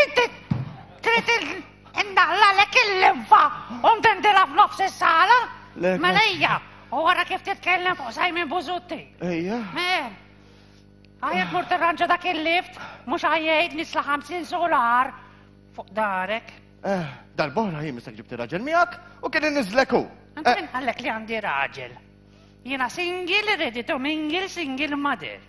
Inti trid innaqlalek il-linfa u ntendilha f'nofs is-sala? Malejja, u wara kif titkellem fuq Simon Buzutti. Ejja. Mer. Għajek mur tirranġa dak il-lift, mhux għajjejt nisla 50 solar fuq darek. Eh, dal-boħra jien mistek ġibti raġel miegħek u kien inniżlek hu. Eh. Għallek li għandi raġel. Jiena single, ready to mingle, single mother.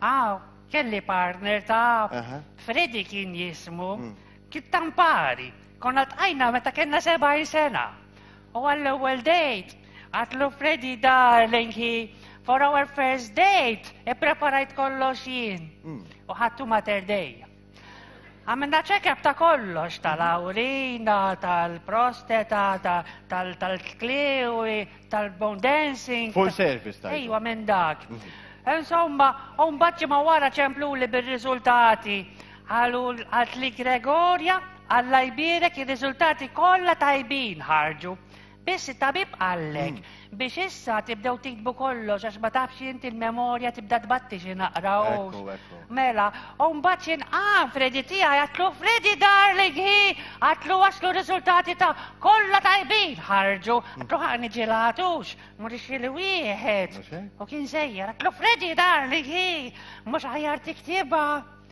Aw, kelli partner ta' Freddy kien jismu, mm. kien tampari, konna tqajna meta kellna 70 sena. U għall-ewwel dejt, għatlu Freddy darling hi, for our first date, e preparajt kollox jien. Mm. U ħattu mater dejja. Għamilna ċekab ta' kollox, tal-awrina, tal-prosteta, tal-kliwi, tal-bone dancing. Full service, ta' Ejwa minn dak. Mhm. Insomma, un baċċi ma wara ċemplu li bil-rizultati għal-tli Gregorja, għalla jbirek il-rizultati kollha tajbin ħarġu. Biss it-tabib qallek biex issa tibdew tiktbu kollox għax ma tafx inti l-memorja tibda tbatti xi naqra u. Ekku, ekku. Mela, u mbagħad xi nqam Fredi tiegħi għatlu Fredi darling hi għatlu waslu riżultati ta' kollha tajbin ħarġu. Għatlu ħani ġilatux, mhux li wieħed. Mhux hekk? U kien sejjer, għatlu Fredi darling hi mhux ħajjar tiktibha.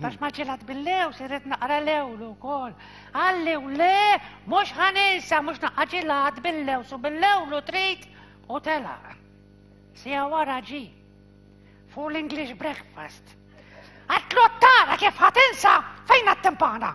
Tax ma ġelat billew, seret naqra lewlu kol. Għalli u le, mux ħanisa, mux naqra ġelat billew, su billewlu trit u tela. Sija wara ġi. Full English breakfast. Għatlu tara kif ħatinsa fejn għat-tempana.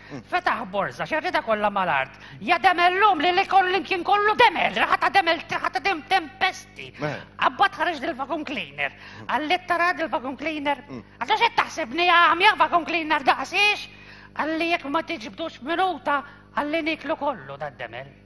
Fetaħ borza, xerrida kollha mal-art. Ja demel lum li li kollu kien kollu demel, raħata demel, raħata dem tempesti. Abbat ħarġ dil vakum cleaner. Għallet tara dil vakum cleaner. Mm. Għadda xe taħsebni għamja vakum cleaner daqsiex? Għalli jek ma tiġibdux minuta, għalli niklu kollu da demel.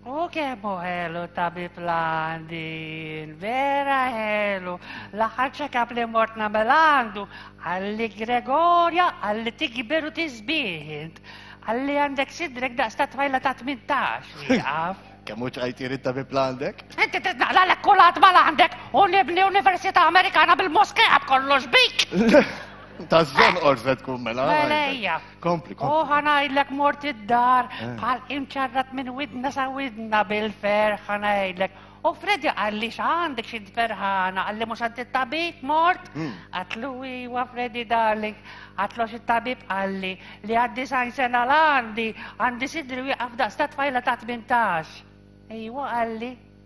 U kemm hu ħelu tabib landin, vera ħelu, l-aħħar ċekab li mort nagħmel għandu, għalli Gregorja, għalli tikber u tiżbieħint, għalli għandek sidrek daqs ta' twajla ta' 18, jgħaf. Kemm hu ċajt jrid tabib landek? Inti titnaqla l kulat ma għandek u nibni Università Amerikana bil-Moskea b'kollox bik. Ta' zon orset kum mela. Malejja. Kompli, kompli. Oh, ħanajdlek mort id-dar, eh. bħal imċarrat minn widna sa widna bil-fer ħanajdlek. U Freddy għalli x'għandek xi ferħana, għalli mhux għandi tabib mort. Hmm. Għatlu iwa Freddy darling, għatlu xi tabib għalli li għaddi sajn sena l-għandi, għandi sidri wieqaf daqsta tfajla ta' 18. Iwa għalli,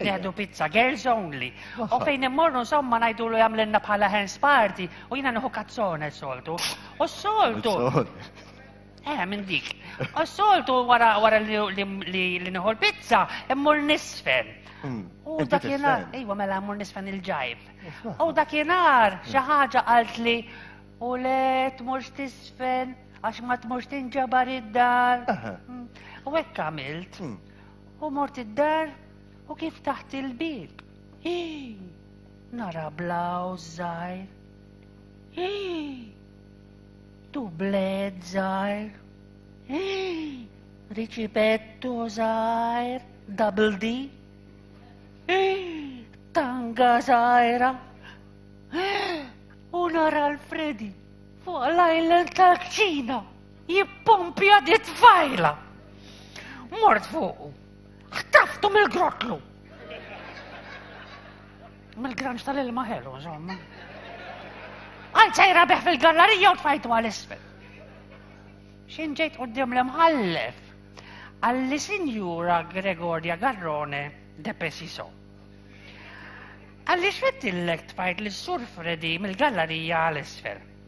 Neħdu pizza, girls only. U fejn immorru insomma najdu lu jamlenna bħala hands party u jina nħu kazzone soltu. U soltu. Eh, minn dik. U soltu wara wara li nħu l-pizza immur nisfen. Hmm. U dakinar, ejwa mela immur nisfen il-ġajb. U dakinar xaħġa għalt li u le tmurx tisfen għax ma tmurx tinġabar id-dar. Hmm. U hekk għamilt. Hmm. U mort id-dar u kif taħt il-bib. Hi, nara blaw żgħir. Hi, tu bled żgħir. Hi, riċipettu żgħir, double D. Hi, tanga żgħira. U nara l-Freddy fuq l-island tal-ċina. Jippompja di tfajla. Mort fuqu. Ħtaftu mill-grotlu. Mill-granġ tal-ilma ħelu, insomma. Għal sejra beħ fil-gallarija u tfajtu għal-isfel. Xin ġejt qoddim l-mħallef għalli sinjura Gregoria Garrone de Pesiso. Għalli xfettillek tfajt l-sur Fredi mill-gallarija għal-isfel.